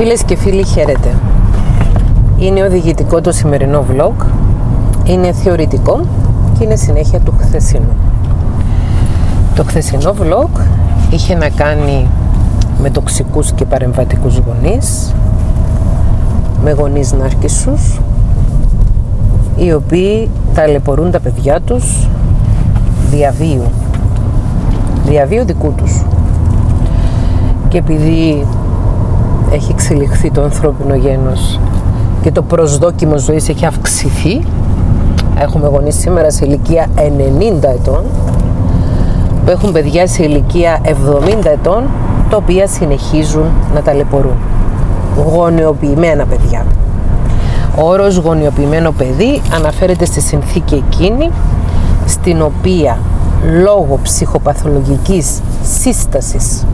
Φίλες και φίλοι χαίρετε. Είναι οδηγητικό το σημερινό vlog, είναι θεωρητικό και είναι συνέχεια του χθεσινού. Το χθεσινό vlog είχε να κάνει με τοξικούς και παρεμβατικούς γονείς, με γονείς νάρκισσους, οι οποίοι ταλαιπωρούν τα παιδιά τους διαβίου, διαβίου δικού τους. Και επειδή έχει εξελιχθεί το ανθρώπινο γένος και το προσδόκιμο ζωής έχει αυξηθεί. Έχουμε γονείς σήμερα σε ηλικία 90 ετών που έχουν παιδιά σε ηλικία 70 ετών τα οποία συνεχίζουν να ταλαιπωρούν. Γονιοποιημένα παιδιά. Ο όρος γονιοποιημένο παιδί αναφέρεται στη συνθήκη εκείνη στην οποία λόγω ψυχοπαθολογικής σύστασης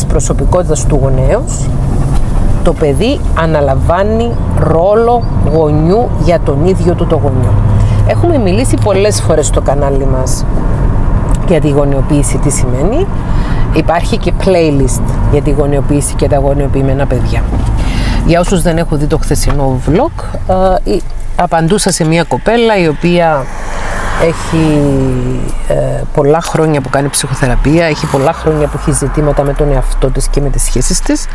της προσωπικότητας του γονέως το παιδί αναλαμβάνει ρόλο γονιού για τον ίδιο του το γονιό. Έχουμε μιλήσει πολλές φορές στο κανάλι μας για τη γονιοποίηση τι σημαίνει. Υπάρχει και playlist για τη γονιοποίηση και τα γονιοποιημένα παιδιά. Για όσους δεν έχουν δει το χθεσινό vlog, ε, απαντούσα σε μια κοπέλα η οποία έχει ε, πολλά χρόνια που κάνει ψυχοθεραπεία, έχει πολλά χρόνια που έχει ζητήματα με τον εαυτό της και με τις σχέσεις της.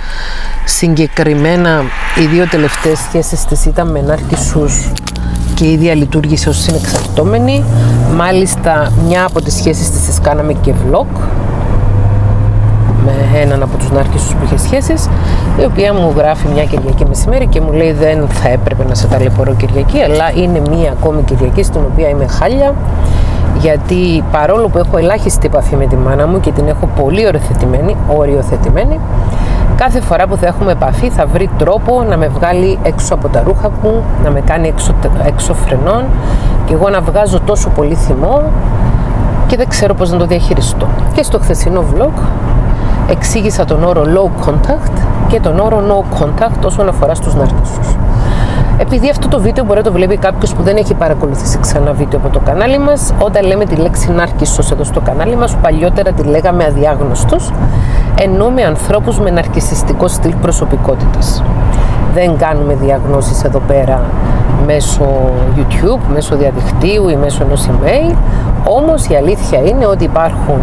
Συγκεκριμένα οι δύο τελευταίες σχέσεις της ήταν με νάρκισσους και η ίδια λειτουργήσε ως συνεξαρτώμενη. Μάλιστα μια από τις σχέσεις της τις κάναμε και vlog με έναν από τους νάρκισσους που είχε σχέσεις η οποία μου γράφει μια Κυριακή μεσημέρι και μου λέει δεν θα έπρεπε να σε ταλαιπωρώ Κυριακή αλλά είναι μια ακόμη Κυριακή στην οποία είμαι χάλια γιατί παρόλο που έχω ελάχιστη επαφή με τη μάνα μου και την έχω πολύ οριοθετημένη, οριοθετημένη κάθε φορά που θα έχουμε επαφή θα βρει τρόπο να με βγάλει έξω από τα ρούχα μου, να με κάνει έξω, έξω φρενών και εγώ να βγάζω τόσο πολύ θυμό και δεν ξέρω πώς να το διαχειριστώ. Και στο χθεσινό vlog εξήγησα τον όρο low contact και τον όρο no contact όσον αφορά στους ναρκισσούς. Επειδή αυτό το βίντεο μπορεί να το βλέπει κάποιος που δεν έχει παρακολουθήσει ξανά βίντεο από το κανάλι μας, όταν λέμε τη λέξη νάρκισσο εδώ στο κανάλι μας, παλιότερα τη λέγαμε αδιάγνωστος, εννοούμε ανθρώπους με ναρκιστικό στυλ προσωπικότητας. Δεν κάνουμε διαγνώσεις εδώ πέρα μέσω YouTube, μέσω διαδικτύου ή μέσω ενός email, όμως η αλήθεια είναι ότι υπάρχουν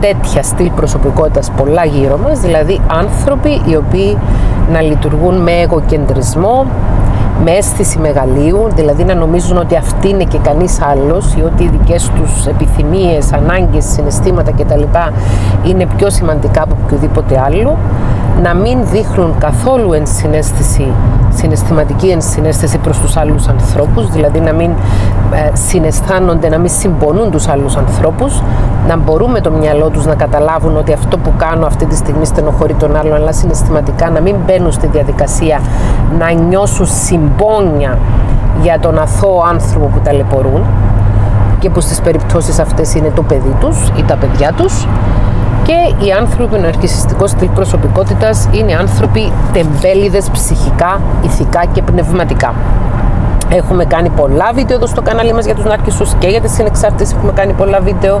τέτοια στυλ προσωπικότητας πολλά γύρω μας, δηλαδή άνθρωποι οι οποίοι να λειτουργούν με εγωκεντρισμό, με αίσθηση μεγαλείου, δηλαδή να νομίζουν ότι αυτή είναι και κανείς άλλος ή ότι οι δικές τους επιθυμίες, ανάγκες, συναισθήματα κτλ. είναι πιο σημαντικά από οποιοδήποτε άλλο, να μην δείχνουν καθόλου ενσυναίσθηση, συναισθηματική ενσυναίσθηση προς τους άλλους ανθρώπους, δηλαδή να μην ε, συναισθάνονται, να μην συμπονούν τους άλλους ανθρώπους, να μπορούν με το μυαλό τους να καταλάβουν ότι αυτό που κάνω αυτή τη στιγμή στενοχωρεί τον άλλον, αλλά συναισθηματικά να μην μπαίνουν στη διαδικασία να νιώσουν συμπόνια για τον αθώο άνθρωπο που ταλαιπωρούν και που στις περιπτώσεις αυτές είναι το παιδί τους ή τα παιδιά τους και οι άνθρωποι με ναρκισιστικός στυλ προσωπικότητας είναι άνθρωποι τεμπέληδες ψυχικά, ηθικά και πνευματικά. Έχουμε κάνει πολλά βίντεο εδώ στο κανάλι μας για τους νάρκισσους και για τις συνεξάρτητες έχουμε κάνει πολλά βίντεο.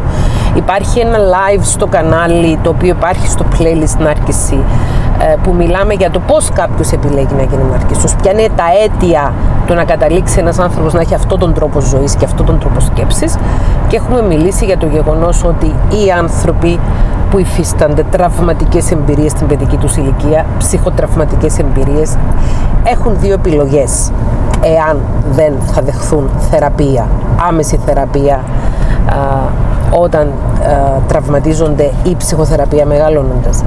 Υπάρχει ένα live στο κανάλι το οποίο υπάρχει στο playlist νάρκηση ε, που μιλάμε για το πώς κάποιος επιλέγει να γίνει ναρκισσός, ποια είναι τα αίτια του να καταλήξει ένας άνθρωπος να έχει αυτόν τον τρόπο ζωής και αυτόν τον τρόπο σκέψης και έχουμε μιλήσει για το γεγονός ότι οι άνθρωποι που υφίστανται τραυματικές εμπειρίες στην παιδική τους ηλικία, ψυχοτραυματικές εμπειρίες, έχουν δύο επιλογές εάν δεν θα δεχθούν θεραπεία, άμεση θεραπεία όταν α, τραυματίζονται ή ψυχοθεραπεία μεγαλώνοντας.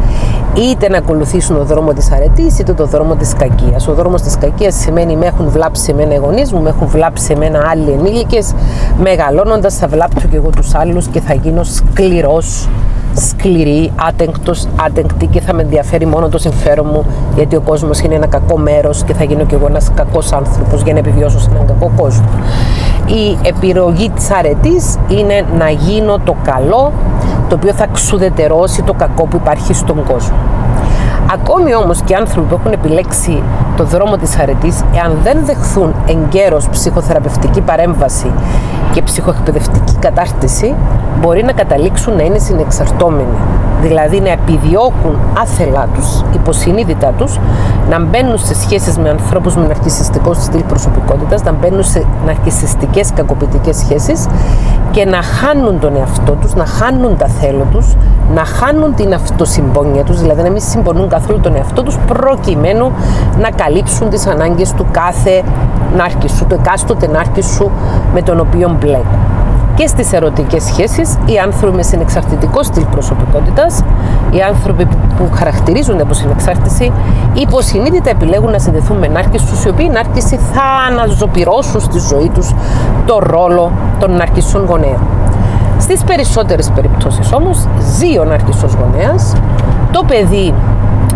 Είτε να ακολουθήσουν το δρόμος της αρετής είτε το δρόμο της κακίας. Ο δρόμος της κακίας σημαίνει με έχουν βλάψει εμένα οι γονείς μου, με έχουν βλάψει εμένα άλλοι ενήλικες, μεγαλώνοντας θα βλάψω και εγώ τους άλλους και θα γίνω σκληρός σκληρή, άτεγκτος, άτεγκτη και θα με ενδιαφέρει μόνο το συμφέρον μου γιατί ο κόσμος είναι ένα κακό μέρος και θα γίνω κι εγώ ένας κακός άνθρωπος για να επιβιώσω σε έναν κακό κόσμο. Η επιρρογή της αρετής είναι να γίνω το καλό το οποίο θα ξουδετερώσει το κακό που υπάρχει στον κόσμο. Ακόμη όμως και άνθρωποι που έχουν επιλέξει το δρόμο της αρετής, εάν δεν δεχθούν εγκαίρως ψυχοθεραπευτική παρέμβαση και ψυχοεκπαιδευτική κατάρτιση, μπορεί να καταλήξουν να είναι συνεξαρτώμενοι. δηλαδή να επιδιώκουν άθελά τους, υποσυνείδητά τους, να μπαίνουν σε σχέσεις με ανθρώπους με ναρκισιστικό στυλ προσωπικότητας, να μπαίνουν σε ναρκισιστικές κακοποιητικές σχέσεις και να χάνουν τον εαυτό τους, να χάνουν τα θέλω τους, να χάνουν την αυτοσυμπόνια τους, δηλαδή να μην συμπονούν καθόλου τον εαυτό τους προκειμένου να καλύψουν τις ανάγκες του κάθε νάρκισου, του εκάστοτε νάρκισου με τον οποίο μπλέκουν και στις ερωτικές σχέσεις οι άνθρωποι με συνεξαρτητικό στυλ προσωπικότητας, οι άνθρωποι που χαρακτηρίζονται από συνεξάρτηση, υποσυνείδητα επιλέγουν να συνδεθούν με νάρκισσους, οι οποίοι νάρκισσοι θα αναζωπυρώσουν στη ζωή τους το ρόλο των ναρκισσών γονέων. Στις περισσότερες περιπτώσεις όμως ζει ο ναρκισσός γονέας, το παιδί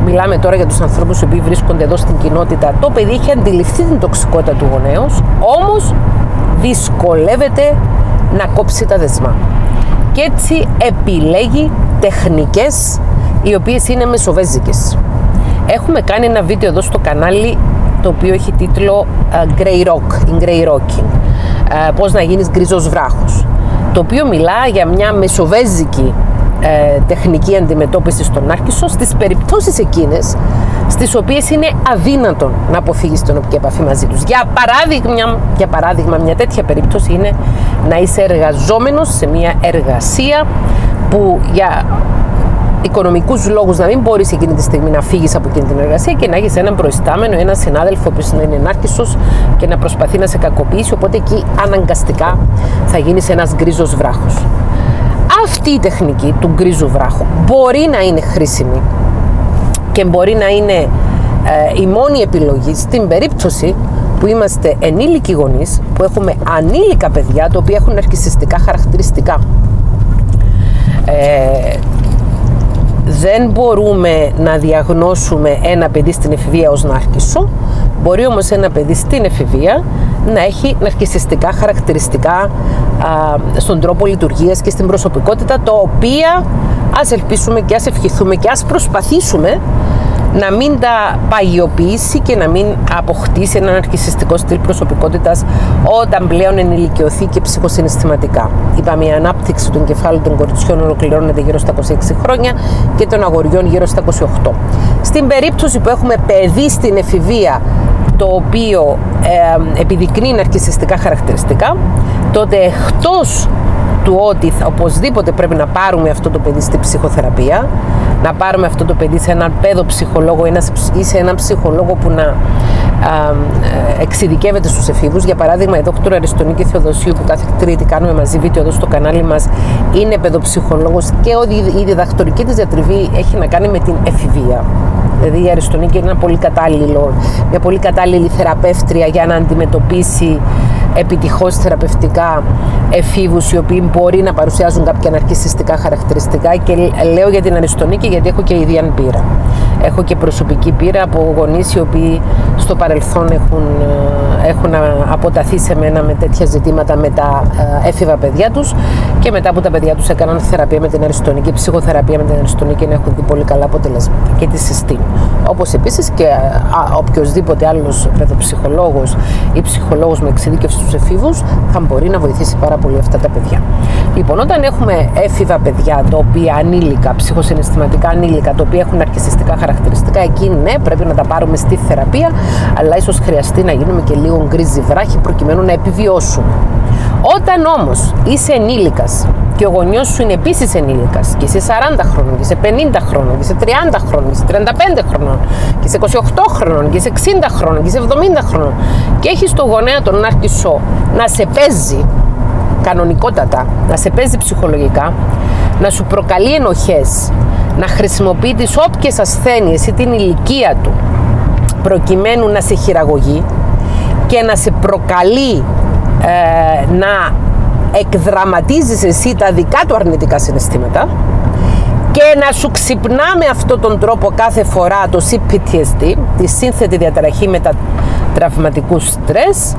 μιλάμε τώρα για τους ανθρώπους που βρίσκονται εδώ στην κοινότητα, το παιδί έχει αντιληφθεί την τοξικότητα του γονέως, όμως δυσκολεύεται να κόψει τα δεσμά. Και έτσι επιλέγει τεχνικές οι οποίες είναι μεσοβέζικες. Έχουμε κάνει ένα βίντεο εδώ στο κανάλι το οποίο έχει τίτλο Grey Rock, in Grey Rocking, πώς να γίνεις γκρίζος βράχος, το οποίο μιλά για μια μεσοβέζικη ε, τεχνική αντιμετώπιση στον Άρκισο στις περιπτώσεις εκείνες στις οποίες είναι αδύνατον να αποφύγεις την οπική επαφή μαζί τους. Για παράδειγμα, για παράδειγμα, μια τέτοια περίπτωση είναι να είσαι εργαζόμενος σε μια εργασία που για οικονομικούς λόγους να μην μπορείς εκείνη τη στιγμή να φύγεις από εκείνη την εργασία και να έχεις έναν προϊστάμενο, έναν συνάδελφο που να είναι ενάρκησος και να προσπαθεί να σε κακοποιήσει, οπότε εκεί αναγκαστικά θα γίνεις ένας γκρίζος βράχος. Αυτή η τεχνική του γκρίζου βράχου μπορεί να είναι χρήσιμη και μπορεί να είναι ε, η μόνη επιλογή στην περίπτωση που είμαστε ενήλικοι γονείς, που έχουμε ανήλικα παιδιά, τα οποία έχουν αρκισιστικά χαρακτηριστικά. Ε, δεν μπορούμε να διαγνώσουμε ένα παιδί στην εφηβεία ως ναρκισσό, μπορεί όμως ένα παιδί στην εφηβεία να έχει ναρκισιστικά χαρακτηριστικά α, στον τρόπο λειτουργίας και στην προσωπικότητα, το οποία ας ελπίσουμε και ας ευχηθούμε και ας προσπαθήσουμε να μην τα παγιοποιήσει και να μην αποκτήσει έναν αρχισιστικό στυλ προσωπικότητας όταν πλέον ενηλικιωθεί και ψυχοσυναισθηματικά. Είπαμε η ανάπτυξη του εγκεφάλου των κοριτσιών ολοκληρώνεται γύρω στα 26 χρόνια και των αγοριών γύρω στα 28. Στην περίπτωση που έχουμε παιδί στην εφηβεία το οποίο ε, επιδεικνύει ναρκισιστικά χαρακτηριστικά, τότε εκτός του ότι οπωσδήποτε πρέπει να πάρουμε αυτό το παιδί στη ψυχοθεραπεία, να πάρουμε αυτό το παιδί σε έναν παιδοψυχολόγο ή σε έναν ψυχολόγο που να ε, εξειδικεύεται στους εφήβους. Για παράδειγμα, η δόκτωρα Αριστονίκη Θεοδοσίου που κάθε τρίτη κάνουμε μαζί βίντεο εδώ στο κανάλι μας είναι παιδοψυχολόγος και η διδακτορική της διατριβή έχει να κάνει με την εφηβεία. Δηλαδή η Αριστονίκη είναι ένα πολύ κατάλληλο, μια πολύ κατάλληλη θεραπεύτρια για να αντιμετωπίσει επιτυχώς θεραπευτικά εφήβους οι οποίοι μπορεί να παρουσιάζουν κάποια ναρκιστικά χαρακτηριστικά και λέω για την Αριστονίκη γιατί έχω και ίδια πείρα. Έχω και προσωπική πείρα από γονείς οι οποίοι στο παρελθόν έχουν, ε, έχουν αποταθεί σε μένα με τέτοια ζητήματα με τα ε, έφηβα παιδιά τους και μετά που τα παιδιά τους έκαναν θεραπεία με την Αριστονίκη, ψυχοθεραπεία με την Αριστονίκη να έχουν δει πολύ καλά αποτελέσματα και τη συστήνω. Όπως επίσης και οποιοδήποτε άλλος παιδοψυχολόγος ή ψυχολόγος με εξειδίκευση στους εφήβους θα μπορεί να βοηθήσει πάρα πολύ αυτά τα παιδιά. Λοιπόν, όταν έχουμε έφηβα παιδιά, τα οποία ανήλικα, ψυχοσυναισθηματικά ανήλικα, τα οποία έχουν αρχιστικά χαρακτηριστικά, εκεί ναι, πρέπει να τα πάρουμε στη θεραπεία, αλλά ίσως χρειαστεί να γίνουμε και λίγο γκρίζι βράχη προκειμένου να επιβιώσουμε. Όταν όμως είσαι ενήλικας και ο γονιός σου είναι επίσης ενήλικας. Και είσαι 40 χρόνων, και είσαι 50 χρόνων, και είσαι 30 χρόνων, και είσαι 35 χρόνων, και είσαι 28 χρόνων, και είσαι 60 χρόνων, και είσαι 70 χρόνων. Και έχεις το γονέα τον Άρκισο να σε παίζει κανονικότατα, να σε παίζει ψυχολογικά, να σου προκαλεί ενοχές, να χρησιμοποιείς τις όποιες ασθένειες ή την ηλικία του προκειμένου να σε χειραγωγεί και να σε προκαλεί ε, να εκδραματίζεις εσύ τα δικά του αρνητικά συναισθήματα και να σου ξυπνά με αυτόν τον τρόπο κάθε φορά το CPTSD, τη σύνθετη διαταραχή με τα τραυματικούς στρες,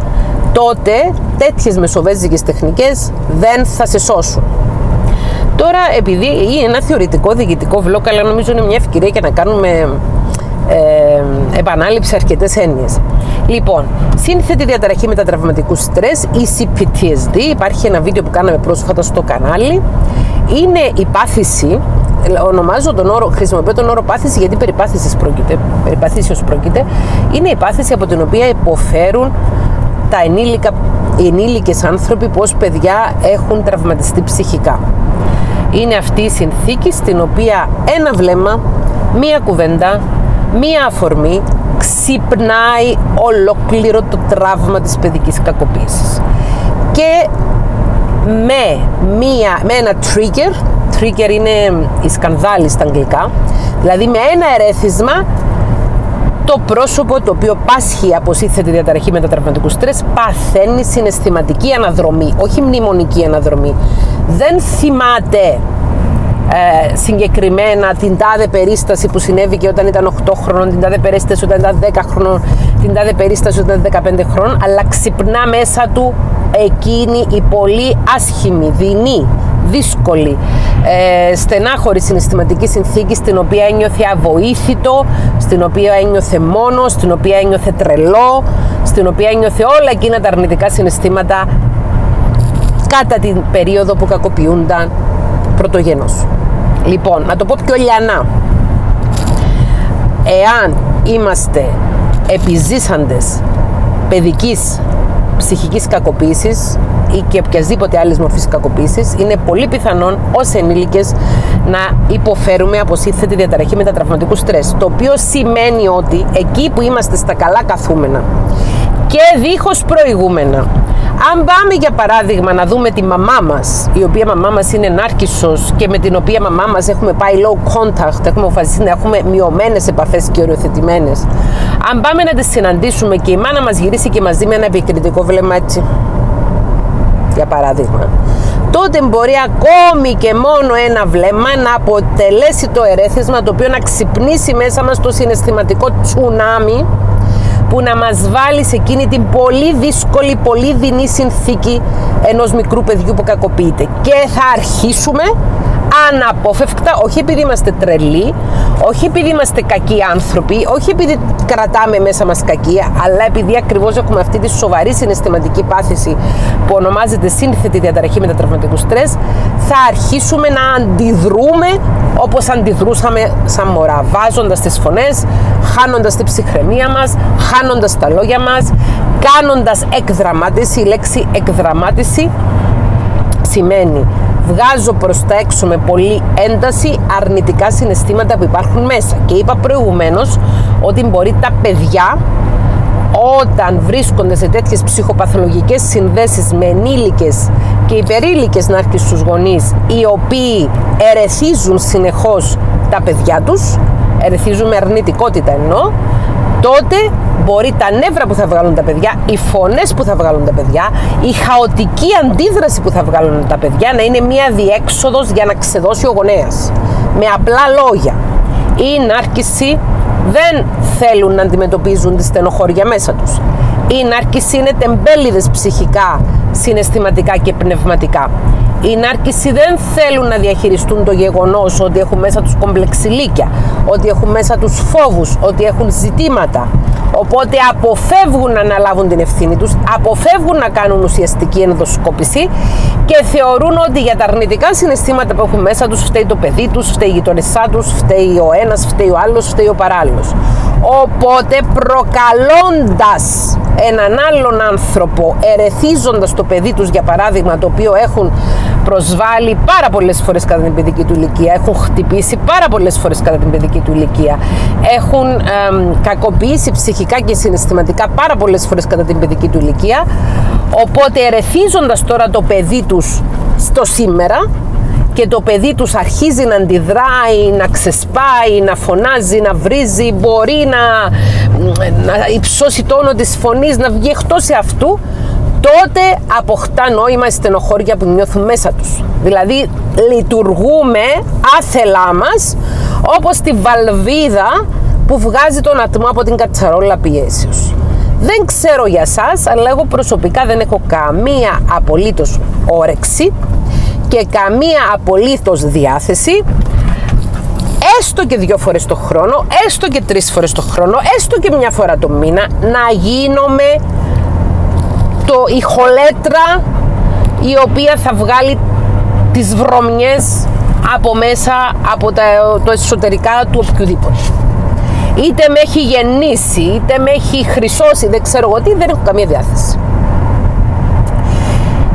τότε τέτοιες μεσοβέζικες τεχνικές δεν θα σε σώσουν. Τώρα, επειδή είναι ένα θεωρητικό διοικητικό βλόκ, αλλά νομίζω είναι μια ευκαιρία για να κάνουμε ε, επανάληψη αρκετές έννοιες. Λοιπόν, σύνθετη διαταραχή μετατραυματικού στρες ή CPTSD, υπάρχει ένα βίντεο που κάναμε πρόσφατα στο κανάλι, είναι η πάθηση ονομάζω τον όρο, χρησιμοποιώ τον όρο πάθηση γιατί περιπάθησης πρόκειται, περιπαθήσεως πρόκειται, είναι η πάθηση από την οποία υποφέρουν τα ενήλικα, οι ενήλικες άνθρωποι που ως παιδιά έχουν τραυματιστεί ψυχικά. Είναι αυτή η συνθήκη στην οποία ένα βλέμμα, μία κουβέντα, μία αφορμή ξυπνάει ολόκληρο το τραύμα της παιδικής κακοποίησης. Και με, μία, με ένα trigger, trigger είναι η σκανδάλη στα αγγλικά, δηλαδή με ένα ερέθισμα το πρόσωπο το οποίο πάσχει από σύνθετη διαταραχή μετατραυματικού στρες παθαίνει συναισθηματική αναδρομή, όχι μνημονική αναδρομή. Δεν θυμάται ε, συγκεκριμένα την τάδε περίσταση που συνέβη και όταν ήταν 8 χρόνων, την τάδε περίσταση όταν ήταν 10 χρόνων, την τάδε περίσταση όταν ήταν 15 χρόνων, αλλά ξυπνά μέσα του εκείνη η πολύ άσχημη, δεινή, δύσκολη, ε, στενάχωρη συναισθηματική συνθήκη στην οποία ένιωθε αβοήθητο, στην οποία ένιωθε μόνος, στην οποία ένιωθε τρελό, στην οποία ένιωθε όλα εκείνα τα αρνητικά συναισθήματα κατά την περίοδο που κακοποιούνταν πρωτογενός. Λοιπόν, να το πω πιο λιανά. Εάν είμαστε επιζήσαντες παιδικής ψυχικής κακοποίησης ή και οποιασδήποτε άλλης μορφής κακοποίησης, είναι πολύ πιθανόν ως ενήλικες να υποφέρουμε από σύνθετη διαταραχή μετατραυματικού στρες. Το οποίο σημαίνει ότι εκεί που είμαστε στα καλά καθούμενα και δίχως προηγούμενα. Αν πάμε για παράδειγμα να δούμε τη μαμά μας, η οποία μαμά μας είναι νάρκισσος και με την οποία μαμά μας έχουμε πάει low contact, έχουμε αποφασίσει να έχουμε μειωμένες επαφές και οριοθετημένες. Αν πάμε να τις συναντήσουμε και η μάνα μας γυρίσει και μας δει με ένα επικριτικό βλέμμα έτσι, για παράδειγμα, τότε μπορεί ακόμη και μόνο ένα βλέμμα να αποτελέσει το ερέθισμα το οποίο να ξυπνήσει μέσα μας το συναισθηματικό τσουνάμι που να μας βάλει σε εκείνη την πολύ δύσκολη, πολύ δεινή συνθήκη ενός μικρού παιδιού που κακοποιείται. Και θα αρχίσουμε αναπόφευκτα, όχι επειδή είμαστε τρελοί, όχι επειδή είμαστε κακοί άνθρωποι, όχι επειδή κρατάμε μέσα μας κακία, αλλά επειδή ακριβώς έχουμε αυτή τη σοβαρή συναισθηματική πάθηση που ονομάζεται σύνθετη διαταραχή μετατραυματικού στρες, θα αρχίσουμε να αντιδρούμε όπως αντιδρούσαμε σαν μωρά, βάζοντας τις φωνές, χάνοντας την ψυχραιμία μας, χάνοντας τα λόγια μας, κάνοντας εκδραμάτιση, η λέξη εκδραμάτιση σημαίνει βγάζω προς τα έξω με πολύ ένταση αρνητικά συναισθήματα που υπάρχουν μέσα. Και είπα προηγουμένως ότι μπορεί τα παιδιά όταν βρίσκονται σε τέτοιες ψυχοπαθολογικές συνδέσεις με ενήλικες και υπερήλικες να έρθει στους γονείς οι οποίοι ερεθίζουν συνεχώς τα παιδιά τους ερεθίζουν με αρνητικότητα εννοώ τότε μπορεί τα νεύρα που θα βγάλουν τα παιδιά, οι φωνές που θα βγάλουν τα παιδιά, η χαοτική αντίδραση που θα βγάλουν τα παιδιά να είναι μια διέξοδος για να ξεδώσει ο γονέας. Με απλά λόγια. Η νάρκηση δεν θέλουν να αντιμετωπίζουν τη στενοχώρια μέσα τους. Η νάρκηση είναι τεμπέληδες ψυχικά, συναισθηματικά και πνευματικά. Οι νάρκησοι δεν θέλουν να διαχειριστούν το γεγονός ότι έχουν μέσα τους κομπλεξιλίκια, ότι έχουν μέσα τους φόβους, ότι έχουν ζητήματα. Οπότε αποφεύγουν να αναλάβουν την ευθύνη τους, αποφεύγουν να κάνουν ουσιαστική ενδοσκόπηση και θεωρούν ότι για τα αρνητικά συναισθήματα που έχουν μέσα τους φταίει το παιδί τους, φταίει η γειτονισά τους, φταίει ο ένας, φταίει ο άλλος, φταίει ο παράλληλος. Οπότε προκαλώντας έναν άλλον άνθρωπο, ερεθίζοντας το παιδί τους για παράδειγμα, το οποίο έχουν προσβάλει πάρα πολλές φορές κατά την παιδική του ηλικία, έχουν χτυπήσει πάρα πολλές φορές κατά την παιδική του ηλικία, έχουν κακοποιήσει ψυχικά και συναισθηματικά πάρα πολλές φορές κατά την παιδική του ηλικία, οπότε ερεθίζοντας τώρα το παιδί τους στο σήμερα, και το παιδί τους αρχίζει να αντιδράει, να ξεσπάει, να φωνάζει, να βρίζει, μπορεί να, να υψώσει τόνο της φωνής, να βγει εκτός αυτού, τότε αποκτά νόημα η στενοχώρια που νιώθουν μέσα τους. Δηλαδή λειτουργούμε άθελά μας όπως τη βαλβίδα που βγάζει τον ατμό από την κατσαρόλα πιέσεως. Δεν ξέρω για σας, αλλά εγώ προσωπικά δεν έχω καμία απολύτως όρεξη και καμία απολύτως διάθεση έστω και δύο φορές το χρόνο, έστω και τρεις φορές το χρόνο, έστω και μια φορά το μήνα να γίνομαι το, η η οποία θα βγάλει τις βρωμιές από μέσα, από τα, το εσωτερικά του οποιοδήποτε. Είτε με έχει γεννήσει, είτε με έχει χρυσώσει, δεν ξέρω εγώ τι, δεν έχω καμία διάθεση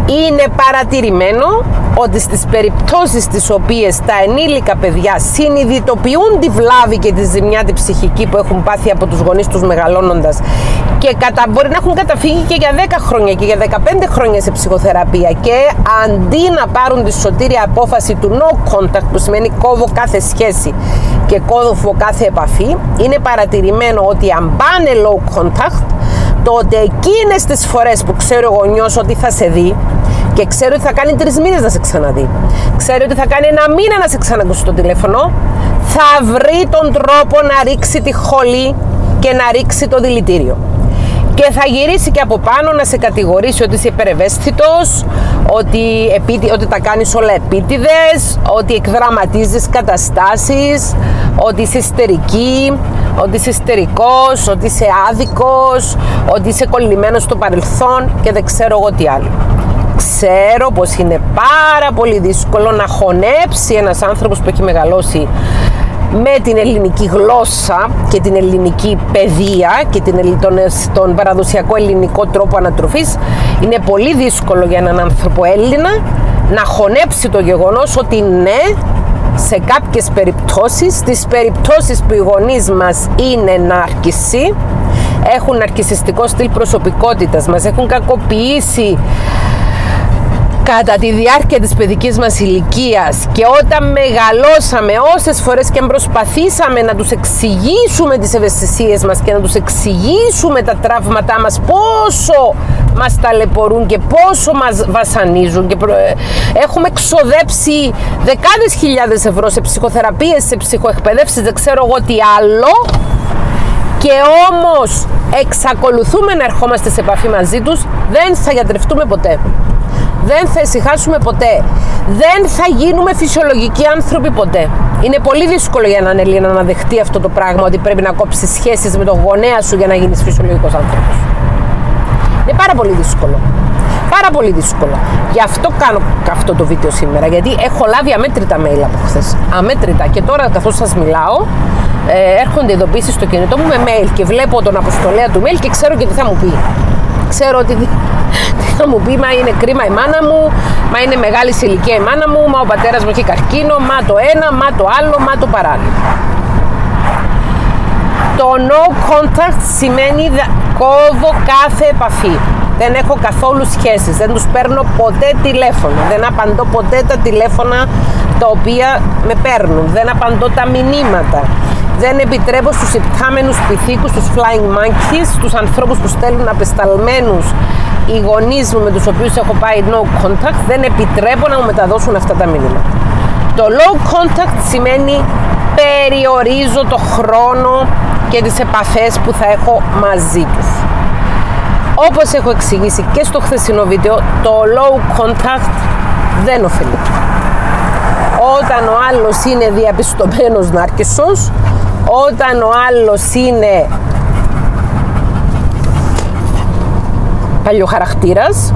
είναι παρατηρημένο ότι στις περιπτώσεις τις οποίες τα ενήλικα παιδιά συνειδητοποιούν τη βλάβη και τη ζημιά τη ψυχική που έχουν πάθει από τους γονείς τους μεγαλώνοντας και κατα... μπορεί να έχουν καταφύγει και για 10 χρόνια και για 15 χρόνια σε ψυχοθεραπεία και αντί να πάρουν τη σωτήρια απόφαση του no contact που σημαίνει κόβω κάθε σχέση και κόβω κάθε επαφή είναι παρατηρημένο ότι αν πάνε low contact τότε εκείνες τις φορές που ξέρει ο γονιός ότι θα σε δει και ξέρει ότι θα κάνει τρεις μήνες να σε ξαναδεί. Ξέρει ότι θα κάνει ένα μήνα να σε ξανακούσει στο τηλέφωνο. Θα βρει τον τρόπο να ρίξει τη χολή και να ρίξει το δηλητήριο. Και θα γυρίσει και από πάνω να σε κατηγορήσει ότι είσαι υπερευαίσθητος, ότι, ότι τα κάνεις όλα επίτηδες, ότι εκδραματίζεις καταστάσεις, ότι είσαι ιστερική, ότι είσαι ιστερικός, ότι είσαι άδικος, ότι είσαι κολλημένος στο παρελθόν και δεν ξέρω εγώ τι άλλο. Ξέρω πως είναι πάρα πολύ δύσκολο να χωνέψει ένας άνθρωπος που έχει μεγαλώσει με την ελληνική γλώσσα και την ελληνική παιδεία και την, τον, τον παραδοσιακό ελληνικό τρόπο ανατροφής είναι πολύ δύσκολο για έναν άνθρωπο Έλληνα να χωνέψει το γεγονός ότι ναι σε κάποιες περιπτώσεις, στις περιπτώσεις που οι γονείς μας είναι ναρκισί, έχουν ναρκισιστικό στυλ προσωπικότητας, μας έχουν κακοποιήσει κατά τη διάρκεια της παιδικής μας ηλικίας και όταν μεγαλώσαμε όσες φορές και προσπαθήσαμε να τους εξηγήσουμε τις ευαισθησίες μας και να τους εξηγήσουμε τα τραύματά μας πόσο μας ταλαιπωρούν και πόσο μας βασανίζουν και έχουμε ξοδέψει δεκάδες χιλιάδες ευρώ σε ψυχοθεραπείες, σε ψυχοεκπαιδεύσεις, δεν ξέρω εγώ τι άλλο. Και όμως εξακολουθούμε να ερχόμαστε σε επαφή μαζί τους, δεν θα γιατρευτούμε ποτέ δεν θα ησυχάσουμε ποτέ. Δεν θα γίνουμε φυσιολογικοί άνθρωποι ποτέ. Είναι πολύ δύσκολο για έναν Έλληνα να δεχτεί αυτό το πράγμα ότι πρέπει να κόψεις σχέσεις με τον γονέα σου για να γίνεις φυσιολογικός άνθρωπος. Είναι πάρα πολύ δύσκολο. Πάρα πολύ δύσκολο. Γι' αυτό κάνω αυτό το βίντεο σήμερα, γιατί έχω λάβει αμέτρητα mail από χθες. Αμέτρητα. Και τώρα, καθώς σας μιλάω, ε, έρχονται ειδοποιήσει στο κινητό μου με mail και βλέπω τον αποστολέα του mail και ξέρω και τι θα μου πει. Ξέρω ότι θα μου πει, μα είναι κρίμα η μάνα μου, μα είναι μεγάλη σε ηλικία η μάνα μου, μα ο πατέρας μου έχει καρκίνο, μα το ένα, μα το άλλο, μα το παράλληλο. Το no contact σημαίνει κόβω κάθε επαφή. Δεν έχω καθόλου σχέσεις, δεν τους παίρνω ποτέ τηλέφωνο, δεν απαντώ ποτέ τα τηλέφωνα τα οποία με παίρνουν, δεν απαντώ τα μηνύματα, δεν επιτρέπω στους υπτάμενους πυθίκους, στους flying monkeys, στους ανθρώπους που στέλνουν απεσταλμένους οι γονείς μου με τους οποίους έχω πάει no contact δεν επιτρέπω να μου μεταδώσουν αυτά τα μήνυματα. Το low contact σημαίνει περιορίζω το χρόνο και τις επαφές που θα έχω μαζί τους. Όπως έχω εξηγήσει και στο χθεσινό βίντεο, το low contact δεν ωφελεί. Όταν ο άλλος είναι διαπιστωμένος νάρκισσος, όταν ο άλλος είναι παλιοχαρακτήρας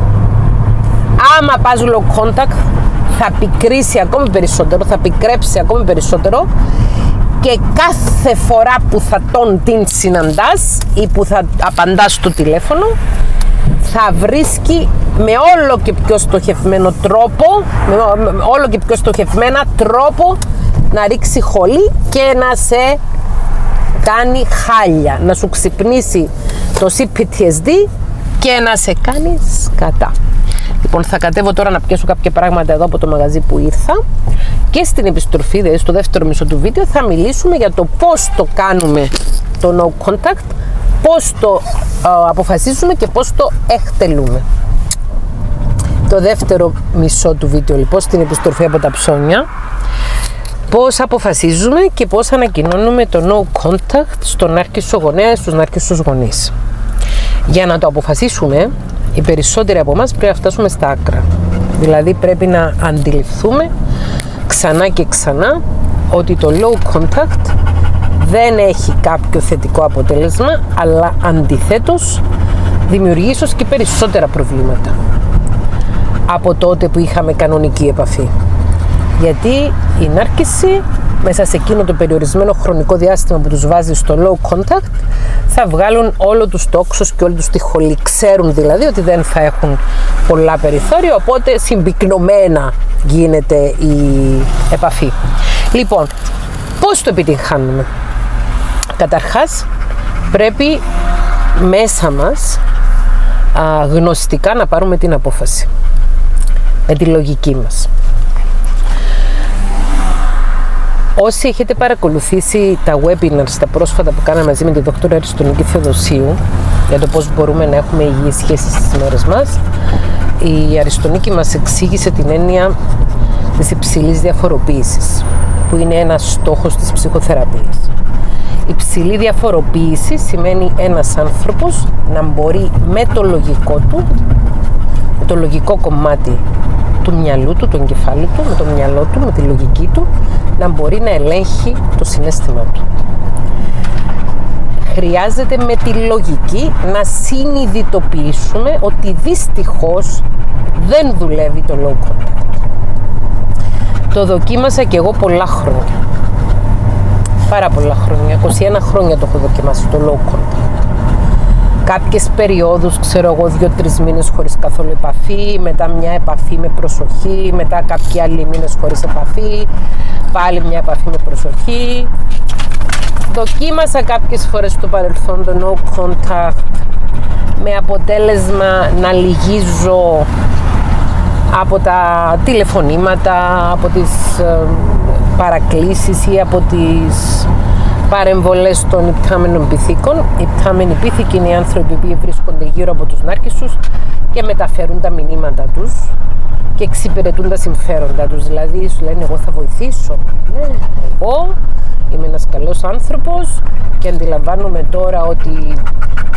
άμα πας low contact θα πικρίσει ακόμη περισσότερο, θα πικρέψει ακόμη περισσότερο. Και κάθε φορά που θα τον την συναντάς ή που θα απαντάς στο τηλέφωνο θα βρίσκει με όλο και πιο στοχευμένο τρόπο, με όλο και πιο στοχευμένα τρόπο να ρίξει χολή και να σε κάνει χάλια, να σου ξυπνήσει το CPTSD και να σε κάνεις κατά. Λοιπόν, θα κατέβω τώρα να πιάσω κάποια πράγματα εδώ από το μαγαζί που ήρθα και στην επιστροφή, δηλαδή στο δεύτερο μισό του βίντεο, θα μιλήσουμε για το πώς το κάνουμε το no contact, πώς το αποφασίζουμε και πώς το εκτελούμε. Το δεύτερο μισό του βίντεο λοιπόν στην επιστροφή από τα ψώνια πώς αποφασίζουμε και πώς ανακοινώνουμε το no contact στον άρχισο γονέας, στους άρχισους γονείς. Για να το αποφασίσουμε, οι περισσότεροι από εμάς πρέπει να φτάσουμε στα άκρα. Δηλαδή πρέπει να αντιληφθούμε ξανά και ξανά ότι το low contact δεν έχει κάποιο θετικό αποτέλεσμα, αλλά αντιθέτως δημιουργεί ίσως και περισσότερα προβλήματα από τότε που είχαμε κανονική επαφή. Γιατί η νάρκηση μέσα σε εκείνο το περιορισμένο χρονικό διάστημα που τους βάζει στο low contact θα βγάλουν όλο τους τόξους και όλη τους τη χολή. Ξέρουν δηλαδή ότι δεν θα έχουν πολλά περιθώρια οπότε συμπυκνωμένα γίνεται η επαφή. Λοιπόν, πώς το επιτυγχάνουμε; Καταρχάς πρέπει μέσα μας α, γνωστικά να πάρουμε την απόφαση με τη λογική μας. Όσοι έχετε παρακολουθήσει τα webinars, τα πρόσφατα που κάναμε μαζί με τη Δ. Αριστονίκη Θεοδοσίου για το πώς μπορούμε να έχουμε υγιείς σχέσεις στις μέρες μας, η Αριστονίκη μας εξήγησε την έννοια της υψηλής διαφοροποίησης, που είναι ένας στόχος της ψυχοθεραπείας. Υψηλή διαφοροποίηση σημαίνει ένας άνθρωπος να μπορεί με το λογικό του, με το λογικό κομμάτι του μυαλού του, του εγκεφάλου του, με το μυαλό του, με τη λογική του, να μπορεί να ελέγχει το συνέστημα του. Χρειάζεται με τη λογική να συνειδητοποιήσουμε ότι δυστυχώς δεν δουλεύει το low Το δοκίμασα και εγώ πολλά χρόνια. Πάρα πολλά χρόνια. 21 χρόνια το έχω δοκιμάσει το low κάποιες περιόδους, ξέρω εγώ, δύο-τρεις μήνες χωρίς καθόλου επαφή, μετά μια επαφή με προσοχή, μετά κάποιοι άλλοι μήνες χωρίς επαφή, πάλι μια επαφή με προσοχή. Δοκίμασα κάποιες φορές στο παρελθόν το no contact με αποτέλεσμα να λυγίζω από τα τηλεφωνήματα, από τις ε, παρακλήσεις ή από τις παρεμβολές των υπτάμενων πυθίκων. Οι υπτάμενοι πύθικοι είναι οι άνθρωποι που βρίσκονται γύρω από τους νάρκησου και μεταφέρουν τα μηνύματα τους και εξυπηρετούν τα συμφέροντα τους. Δηλαδή σου λένε εγώ θα βοηθήσω. Ναι, εγώ είμαι ένας καλός άνθρωπος και αντιλαμβάνομαι τώρα ότι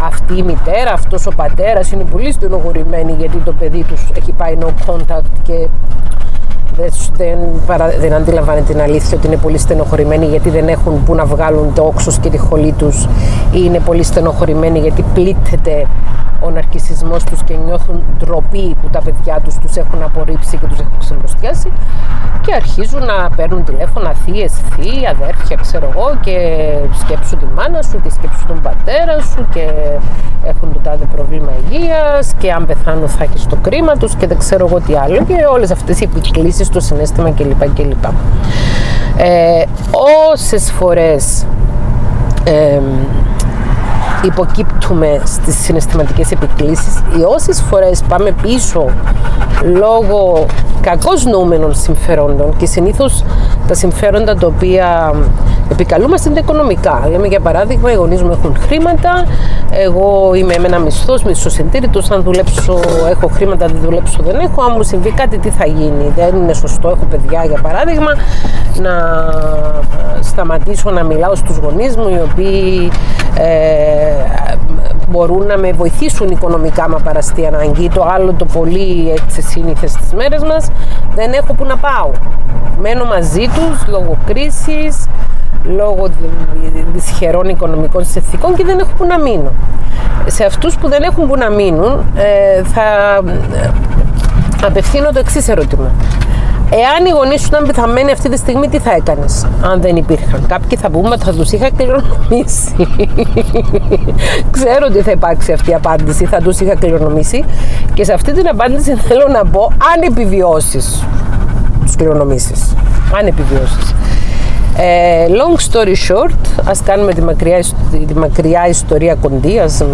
αυτή η μητέρα, αυτός ο πατέρας είναι πολύ στενοχωρημένοι γιατί το παιδί τους έχει πάει no contact και δεν, παρα, δεν αντιλαμβάνεται την αλήθεια ότι είναι πολύ στενοχωρημένοι γιατί δεν έχουν που να βγάλουν το όξος και τη χολή τους ή είναι πολύ στενοχωρημένοι γιατί πλήττεται ο ναρκισισμός τους και νιώθουν ντροπή που τα παιδιά τους τους έχουν απορρίψει και τους έχουν ξεμπροστιάσει και αρχίζουν να παίρνουν τηλέφωνα θείες, θείοι, αδέρφια ξέρω εγώ και σκέψουν τη μάνα σου και σκέψουν τον πατέρα σου και έχουν το τάδε πρόβλημα υγείας και αν πεθάνουν θα έχεις το κρίμα τους και δεν ξέρω εγώ τι άλλο και όλες αυτές οι επικλήσεις στο συνέστημα κλπ. κλπ. Ε, όσες φορές ε, υποκύπτουμε στις συναισθηματικές επικλήσεις ή όσες φορές πάμε πίσω λόγω κακώς νοούμενων συμφερόντων και συνήθως τα συμφέροντα τα οποία επικαλούμαστε είναι οικονομικά. Λέμε για παράδειγμα, οι γονείς μου έχουν χρήματα, εγώ είμαι με ένα μισθός, μισθοσυντήρητο. Αν δουλέψω, έχω χρήματα, δεν δουλέψω, δεν έχω. Αν μου συμβεί κάτι, τι θα γίνει. Δεν είναι σωστό, έχω παιδιά για παράδειγμα, να σταματήσω να μιλάω στους γονείς μου, οι οποίοι ε, μπορούν να με βοηθήσουν οικονομικά με παραστεί ανάγκη. Το άλλο το πολύ έτσι σύνηθες στις μέρες μας, δεν έχω που να πάω. Μένω μαζί τους λόγω κρίσης, λόγω δυσχερών οικονομικών συνθηκών και δεν έχω που να μείνω. Σε αυτούς που δεν έχουν που να μείνουν ε, θα ε, απευθύνω το εξής ερώτημα. Εάν οι γονείς σου ήταν πεθαμένοι αυτή τη στιγμή, τι θα έκανες, αν δεν υπήρχαν. Κάποιοι θα πούμε ότι θα τους είχα κληρονομήσει. Ξέρω ότι θα υπάρξει αυτή η απάντηση, θα τους είχα κληρονομήσει. Και σε αυτή την απάντηση θέλω να πω αν επιβιώσεις τους κληρονομήσεις. Αν επιβιώσεις. Ε, long story short, ας κάνουμε τη μακριά, τη μακριά ιστορία κοντή, ας,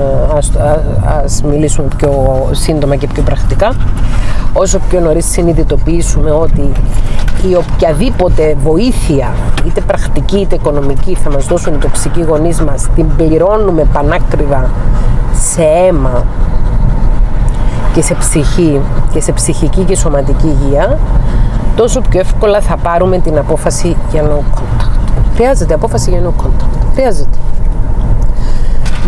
ας, μιλήσουμε πιο σύντομα και πιο πρακτικά. Όσο πιο νωρίς συνειδητοποιήσουμε ότι η οποιαδήποτε βοήθεια, είτε πρακτική είτε οικονομική, θα μας δώσουν οι τοξικοί γονείς μας, την πληρώνουμε πανάκριβα σε αίμα και σε ψυχή και σε ψυχική και σωματική υγεία, τόσο πιο εύκολα θα πάρουμε την απόφαση για no contact. Χρειάζεται απόφαση για no contact. Χρειάζεται.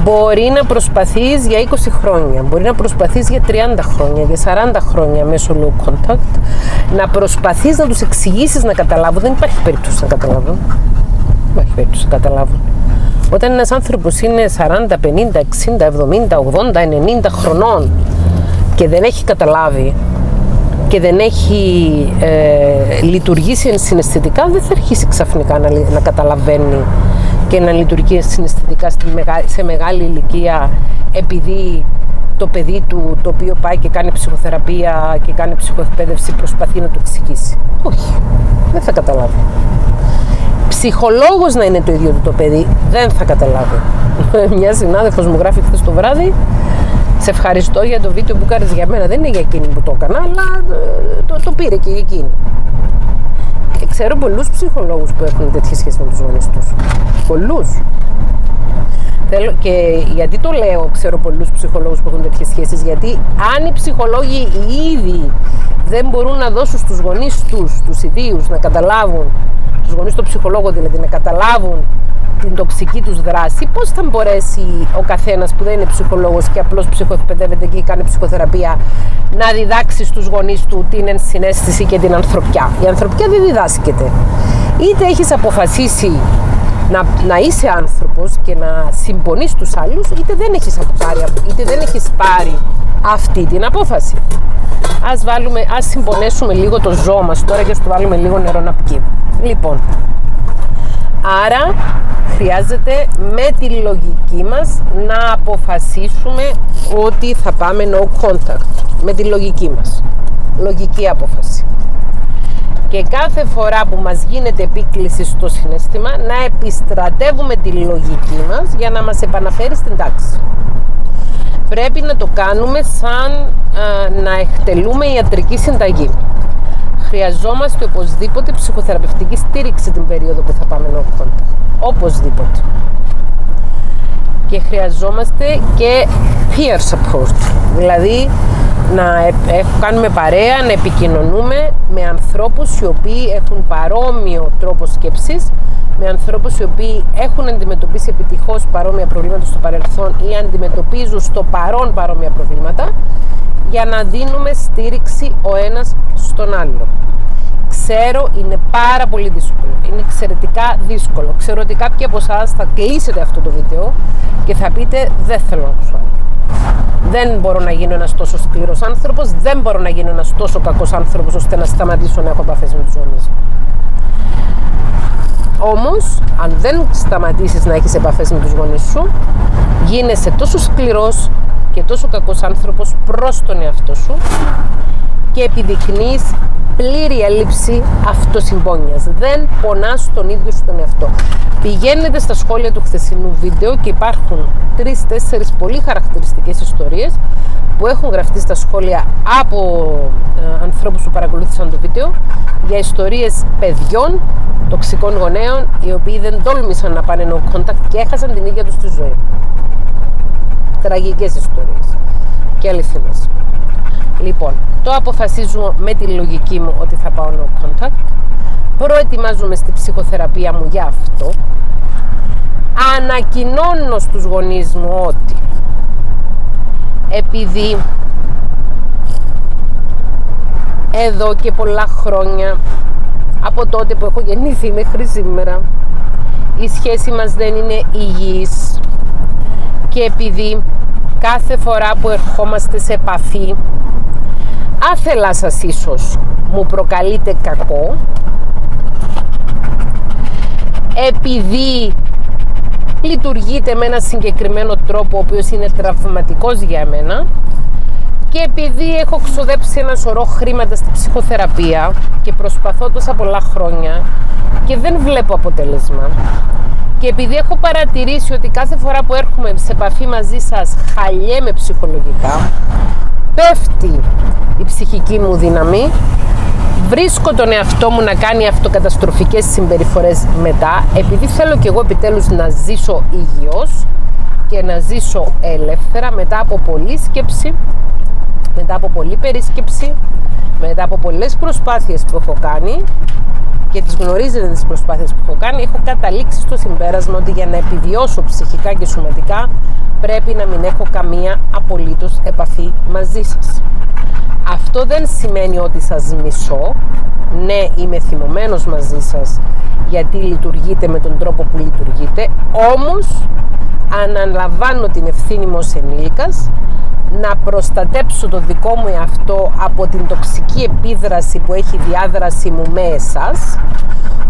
Μπορεί να προσπαθείς για 20 χρόνια, μπορεί να προσπαθείς για 30 χρόνια, για 40 χρόνια μέσω low contact, να προσπαθείς να τους εξηγήσεις να καταλάβουν. Δεν υπάρχει περίπτωση να καταλάβουν. Δεν υπάρχει περίπτωση να καταλάβουν. Όταν ένας άνθρωπος είναι 40, 50, 60, 70, 80, 90 χρονών και δεν έχει καταλάβει και δεν έχει ε, λειτουργήσει συναισθητικά δεν θα αρχίσει ξαφνικά να, να καταλαβαίνει και να λειτουργεί συναισθητικά σε μεγάλη ηλικία επειδή το παιδί του το οποίο πάει και κάνει ψυχοθεραπεία και κάνει ψυχοεκπαίδευση προσπαθεί να το εξηγήσει. Όχι, δεν θα καταλάβει. Ψυχολόγος να είναι το ίδιο το παιδί δεν θα καταλάβει. Μια συνάδελφος μου γράφει χθες το βράδυ σε ευχαριστώ για το βίντεο που κάνεις για μένα. Δεν είναι για εκείνη που το έκανα, αλλά ε, το, το πήρε και για εκείνη. Ξέρω πολλούς ψυχολόγους που έχουν τέτοιες σχέσεις με τους γονείς τους. Πολλούς. και γιατί το λέω, ξέρω πολλούς ψυχολόγους που έχουν τέτοιες σχέσεις, γιατί αν οι ψυχολόγοι οι ίδιοι δεν μπορούν να δώσουν στους γονείς τους, τους ιδίους, να καταλάβουν, τους γονείς του ψυχολόγου δηλαδή, να καταλάβουν την τοξική τους δράση, πώς θα μπορέσει ο καθένας που δεν είναι ψυχολόγος και απλώς ψυχοεκπαιδεύεται και κάνει ψυχοθεραπεία να διδάξει στους γονείς του την ενσυναίσθηση και την ανθρωπιά. Η ανθρωπιά δεν διδάσκεται. Είτε έχεις αποφασίσει να, να είσαι άνθρωπος και να συμπονείς τους άλλους, είτε δεν έχεις πάρει, είτε δεν έχεις πάρει αυτή την απόφαση. Ας, βάλουμε, ας συμπονέσουμε λίγο το ζώο μας τώρα και ας του βάλουμε λίγο νερό να πιει. Λοιπόν, άρα χρειάζεται με τη λογική μας να αποφασίσουμε ότι θα πάμε no contact. Με τη λογική μας. Λογική απόφαση. Και κάθε φορά που μας γίνεται επίκληση στο συνέστημα να επιστρατεύουμε τη λογική μας για να μας επαναφέρει στην τάξη. Πρέπει να το κάνουμε σαν να εκτελούμε ιατρική συνταγή χρειαζόμαστε οπωσδήποτε ψυχοθεραπευτική στήριξη την περίοδο που θα πάμε no contact οπωσδήποτε. Και χρειαζόμαστε και peer support, δηλαδή να κάνουμε παρέα, να επικοινωνούμε με ανθρώπους οι οποίοι έχουν παρόμοιο τρόπο σκέψης, με ανθρώπους οι οποίοι έχουν αντιμετωπίσει επιτυχώς παρόμοια προβλήματα στο παρελθόν ή αντιμετωπίζουν στο παρόν παρόμοια προβλήματα, για να δίνουμε στήριξη ο ένας στον άλλο. Ξέρω είναι πάρα πολύ δύσκολο. Είναι εξαιρετικά δύσκολο. Ξέρω ότι κάποιοι από εσάς θα κλείσετε αυτό το βίντεο και θα πείτε δεν θέλω να ακούσω Δεν μπορώ να γίνω ένας τόσο σκληρός άνθρωπος, δεν μπορώ να γίνω ένας τόσο κακός άνθρωπος ώστε να σταματήσω να έχω επαφές με τους γονείς μου. Όμως, αν δεν σταματήσεις να έχεις επαφές με τους γονείς σου, γίνεσαι τόσο σκληρός και τόσο κακός άνθρωπος προς τον εαυτό σου και επιδεικνύεις πλήρη έλλειψη αυτοσυμπόνιας. Δεν πονάς τον ίδιο σου τον εαυτό. Πηγαίνετε στα σχόλια του χθεσινού βίντεο και υπάρχουν τρεις-τέσσερις πολύ χαρακτηριστικές ιστορίες που έχουν γραφτεί στα σχόλια από ε, ανθρώπους που παρακολούθησαν το βίντεο για ιστορίες παιδιών, τοξικών γονέων, οι οποίοι δεν τόλμησαν να πάνε no contact και έχασαν την ίδια τους τη ζωή. Τραγικές ιστορίες και αληθινές. Λοιπόν, το αποφασίζω με τη λογική μου ότι θα πάω no contact. Προετοιμάζομαι στη ψυχοθεραπεία μου για αυτό. Ανακοινώνω στους γονείς μου ότι επειδή εδώ και πολλά χρόνια από τότε που έχω γεννηθεί μέχρι σήμερα η σχέση μας δεν είναι υγιής και επειδή κάθε φορά που ερχόμαστε σε επαφή άθελα σας ίσως μου προκαλείτε κακό. Επειδή λειτουργείτε με ένα συγκεκριμένο τρόπο ο οποίος είναι τραυματικός για μένα και επειδή έχω ξοδέψει ένα σωρό χρήματα στη ψυχοθεραπεία και προσπαθώ τόσα πολλά χρόνια και δεν βλέπω αποτέλεσμα και επειδή έχω παρατηρήσει ότι κάθε φορά που έρχομαι σε επαφή μαζί σας χαλιέμαι ψυχολογικά πέφτει η ψυχική μου δύναμη. Βρίσκω τον εαυτό μου να κάνει αυτοκαταστροφικές συμπεριφορές μετά. Επειδή θέλω και εγώ επιτέλους να ζήσω υγιώς και να ζήσω ελεύθερα μετά από πολλή σκέψη μετά από πολλή περίσκεψη μετά από πολλές προσπάθειες που έχω κάνει και τις γνωρίζετε τις προσπάθειες που έχω κάνει έχω καταλήξει στο συμπέρασμα ότι για να επιβιώσω ψυχικά και σωματικά πρέπει να μην έχω καμία απολύτως επαφή μαζί σας. Αυτό δεν σημαίνει ότι σας μισώ. Ναι, είμαι θυμωμένος μαζί σας γιατί λειτουργείτε με τον τρόπο που λειτουργείτε. Όμως, αναλαμβάνω την ευθύνη μου ως ενήλικας να προστατέψω το δικό μου εαυτό από την τοξική επίδραση που έχει διάδραση μου με εσάς.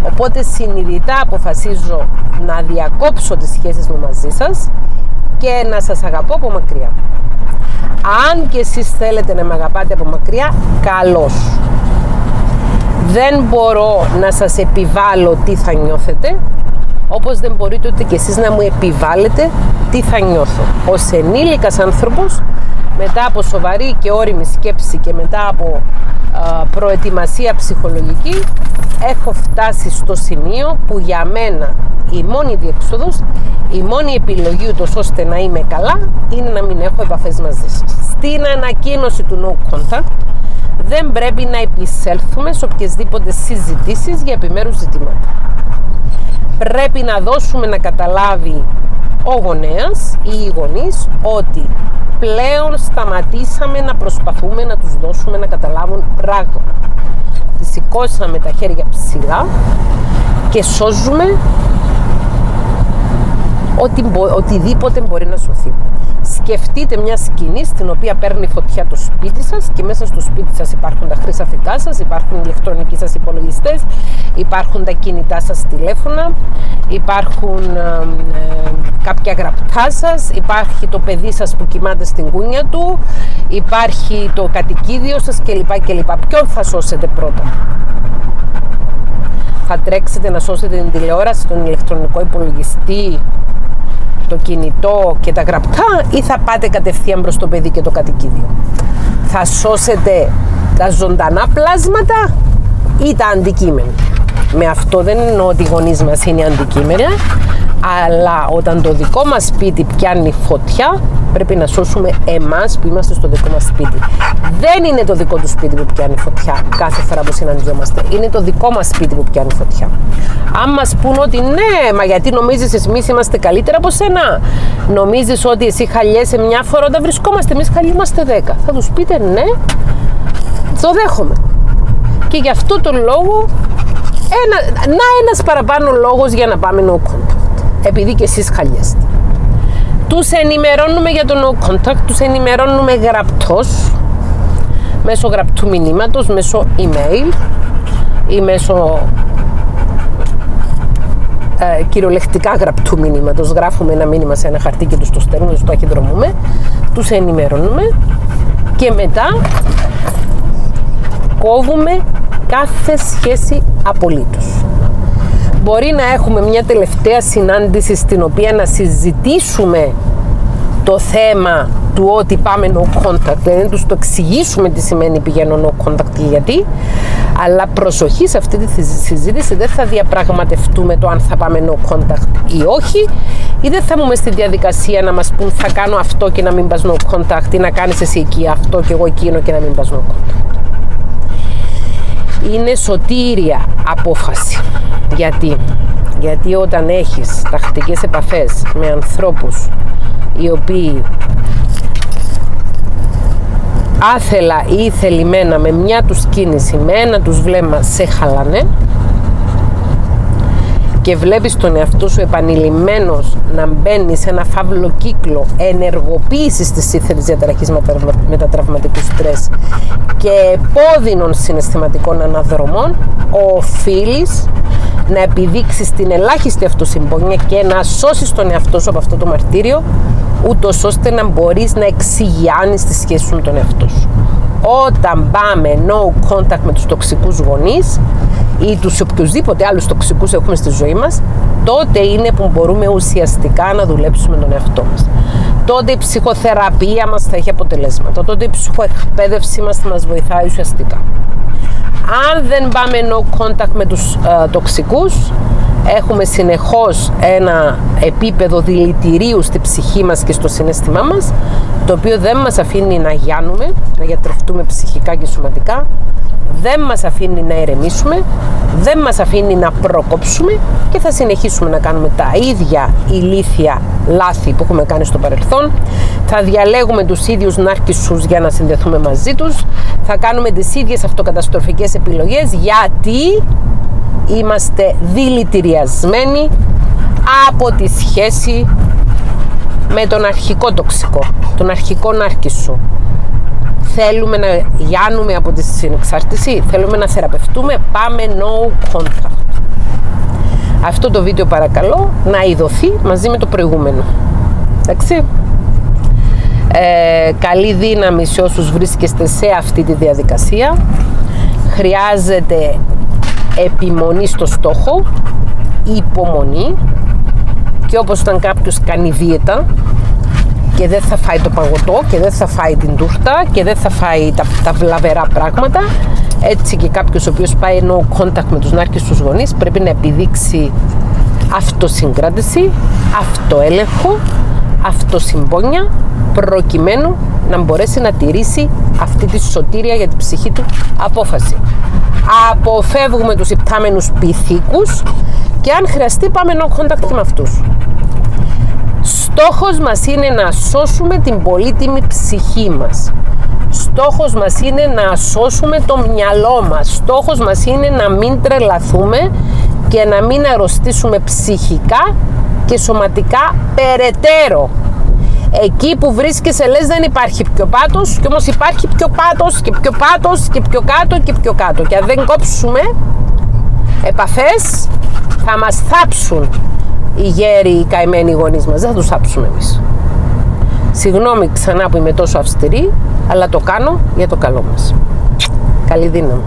Οπότε συνειδητά αποφασίζω να διακόψω τις σχέσεις μου μαζί σας και να σας αγαπώ από μακριά. Αν και εσείς θέλετε να με αγαπάτε από μακριά καλώς δεν μπορώ να σας επιβάλλω τι θα νιώθετε όπως δεν μπορείτε ούτε κι εσείς να μου επιβάλλετε τι θα νιώθω. Ως ενήλικας άνθρωπος, μετά από σοβαρή και όρημη σκέψη και μετά από προετοιμασία ψυχολογική, έχω φτάσει στο σημείο που για μένα η μόνη διεξόδος, η μόνη επιλογή ούτως ώστε να είμαι καλά, είναι να μην έχω επαφές μαζί σας. Στην ανακοίνωση του No Contact, δεν πρέπει να επισέλθουμε σε οποιασδήποτε συζητήσεις για επιμέρους ζητήματα πρέπει να δώσουμε να καταλάβει ο γονέας ή οι γονείς ότι πλέον σταματήσαμε να προσπαθούμε να τους δώσουμε να καταλάβουν πράγμα. Τη σηκώσαμε τα χέρια ψηλά και σώζουμε ότι, οτιδήποτε μπορεί να σωθεί. Σκεφτείτε μια σκηνή στην οποία παίρνει φωτιά το σπίτι σας και μέσα στο σπίτι σας υπάρχουν τα χρυσαφικά σας, υπάρχουν οι ηλεκτρονικοί σας υπολογιστές, υπάρχουν τα κινητά σας τηλέφωνα, υπάρχουν ε, κάποια γραπτά σας, υπάρχει το παιδί σας που κοιμάται στην κούνια του, υπάρχει το κατοικίδιο σας κλπ. κλπ. Ποιον θα σώσετε πρώτα; Θα τρέξετε να σώσετε την τηλεόραση, τον ηλεκτρονικό υπολογιστή, το κινητό και τα γραπτά ή θα πάτε κατευθείαν προς το παιδί και το κατοικίδιο; Θα σώσετε τα ζωντανά πλάσματα; Ή τα αντικείμενα. Με αυτό δεν εννοώ ότι οι γονείς μας είναι αντικείμενα, αλλά όταν το δικό μας σπίτι πιάνει φωτιά, πρέπει να σώσουμε εμάς που είμαστε στο δικό μας σπίτι. Δεν είναι το δικό του σπίτι που πιάνει φωτιά κάθε φορά που συναντιόμαστε. Είναι το δικό μας σπίτι που πιάνει φωτιά. Αν μας πούν ότι ναι, μα γιατί νομίζεις εμείς είμαστε καλύτερα από σένα; Νομίζεις ότι εσύ χαλιέσαι μια φορά όταν βρισκόμαστε, εμείς χαλιούμαστε δέκα; Θα τους πείτε ναι, το δέχομαι. Και γι' αυτό το λόγο, ένα, να ένας παραπάνω λόγος για να πάμε no contact. Επειδή και εσείς χαλιέστε. Τους ενημερώνουμε για το no contact, τους ενημερώνουμε γραπτός, μέσω γραπτού μηνύματος, μέσω email ή μέσω ε, κυριολεκτικά γραπτού μηνύματος. Γράφουμε ένα μήνυμα σε ένα χαρτί και τους το στέλνουμε, τους το ταχυδρομούμε, τους ενημερώνουμε και μετά κόβουμε κάθε σχέση απολύτως. Μπορεί να έχουμε μια τελευταία συνάντηση στην οποία να συζητήσουμε το θέμα του ότι πάμε no contact, δηλαδή να τους το εξηγήσουμε τι σημαίνει πηγαίνω no contact και γιατί, αλλά προσοχή σε αυτή τη συζήτηση δεν θα διαπραγματευτούμε το αν θα πάμε no contact ή όχι ή δεν θα μπούμε στη διαδικασία να μας πούν θα κάνω αυτό και να μην πας no contact ή να κάνεις εσύ εκεί αυτό και εγώ εκείνο και να μην πας no contact. Είναι σωτήρια απόφαση. Γιατί; Γιατί όταν έχεις τακτικές επαφές με ανθρώπους οι οποίοι άθελα ή θελημένα με μια τους κίνηση, με ένα τους βλέμμα σε χαλάνε και βλέπεις τον εαυτό σου επανειλημμένος να μπαίνει σε ένα φαύλο κύκλο ενεργοποίησης της ήθελης διαταραχής μετατραυματικού στρες και επώδυνων συναισθηματικών αναδρομών οφείλεις να επιδείξεις την ελάχιστη αυτοσυμπόνια και να σώσεις τον εαυτό σου από αυτό το μαρτύριο ούτως ώστε να μπορείς να εξηγιάνεις τη σχέση σου με τον εαυτό σου. Όταν πάμε no contact με τους τοξικούς γονείς ή τους οποιουσδήποτε άλλους τοξικούς έχουμε στη ζωή μας, τότε είναι που μπορούμε ουσιαστικά να δουλέψουμε τον εαυτό μας. Τότε η ψυχοθεραπεία μας θα έχει αποτελέσματα. Τότε η ψυχοεκπαίδευση μας θα μας βοηθάει ουσιαστικά. Αν δεν πάμε no contact με τους ε, τοξικούς, έχουμε συνεχώς ένα επίπεδο δηλητηρίου στη ψυχή μας και στο συνέστημά μας, το οποίο δεν μας αφήνει να γιάνουμε, να γιατρευτούμε ψυχικά και σωματικά, δεν μας αφήνει να ερεμήσουμε, δεν μας αφήνει να προκόψουμε και θα συνεχίσουμε να κάνουμε τα ίδια ηλίθια λάθη που έχουμε κάνει στο παρελθόν. Θα διαλέγουμε τους ίδιους νάρκισσους για να συνδεθούμε μαζί τους. Θα κάνουμε τις ίδιες αυτοκαταστροφικές επιλογές γιατί είμαστε δηλητηριασμένοι από τη σχέση με τον αρχικό τοξικό, τον αρχικό νάρκη σου. Θέλουμε να γιάνουμε από τη συνεξάρτηση, θέλουμε να θεραπευτούμε, πάμε no contact. Αυτό το βίντεο παρακαλώ να ειδωθεί μαζί με το προηγούμενο. Εντάξει. Ε, καλή δύναμη σε όσους βρίσκεστε σε αυτή τη διαδικασία. Χρειάζεται επιμονή στο στόχο, υπομονή και όπως όταν κάποιος κάνει δίαιτα και δεν θα φάει το παγωτό και δεν θα φάει την τούρτα και δεν θα φάει τα, τα βλαβερά πράγματα έτσι και κάποιος ο οποίος πάει ενώ contact με τους νάρκες τους γονείς πρέπει να επιδείξει αυτοσυγκράτηση, αυτοέλεγχο, αυτοσυμπόνια προκειμένου να μπορέσει να τηρήσει αυτή τη σωτήρια για την ψυχή του απόφαση. Αποφεύγουμε τους υπτάμενους πυθίκους και αν χρειαστεί πάμε no contact και με αυτούς. Στόχος μας είναι να σώσουμε την πολύτιμη ψυχή μας. Στόχος μας είναι να σώσουμε το μυαλό μας. Στόχος μας είναι να μην τρελαθούμε και να μην αρρωστήσουμε ψυχικά και σωματικά περαιτέρω. Εκεί που βρίσκεσαι λες δεν υπάρχει πιο πάτος και όμως υπάρχει πιο πάτος και πιο πάτος και πιο κάτω και πιο κάτω. Και αν δεν κόψουμε επαφές θα μας θάψουν οι γέροι, οι καημένοι γονείς μας. Δεν θα τους θάψουμε εμείς. Συγγνώμη ξανά που είμαι τόσο αυστηρή, αλλά το κάνω για το καλό μας. Καλή δύναμη.